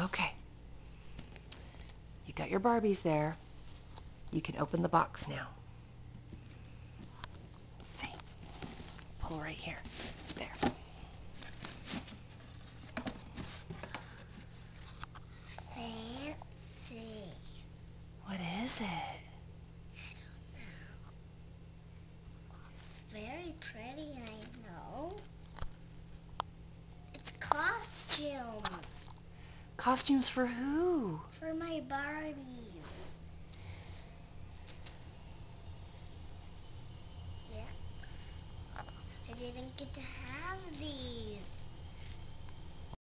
Okay. You got your Barbies there. You can open the box now. Let's see. Pull right here. There. Fancy. What is it? I don't know. It's very pretty, I know. It's costumes Costumes for who? for my Barbies. Yeah. I didn't get to have these.